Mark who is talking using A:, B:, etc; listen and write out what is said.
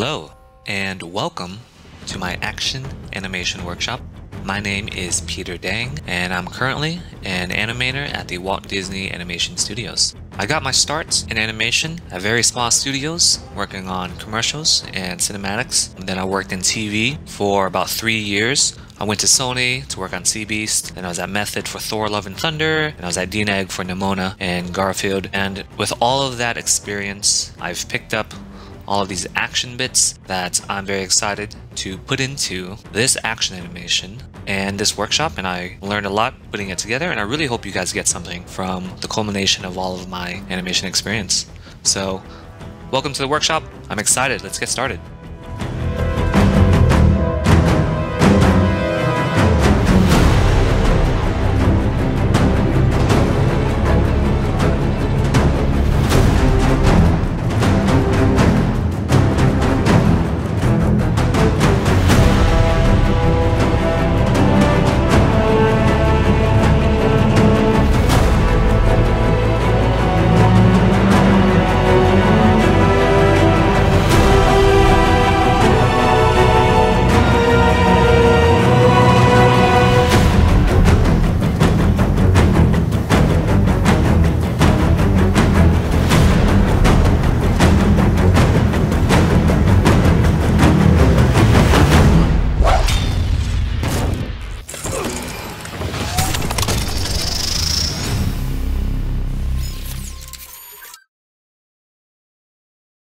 A: Hello, and welcome to my action animation workshop. My name is Peter Dang, and I'm currently an animator at the Walt Disney Animation Studios. I got my start in animation at various small studios, working on commercials and cinematics. And then I worked in TV for about three years. I went to Sony to work on Sea Beast, and I was at Method for Thor Love and Thunder, and I was at DNEG for Nimona and Garfield. And with all of that experience, I've picked up all of these action bits that I'm very excited to put into this action animation and this workshop and I learned a lot putting it together and I really hope you guys get something from the culmination of all of my animation experience. So welcome to the workshop. I'm excited. Let's get started.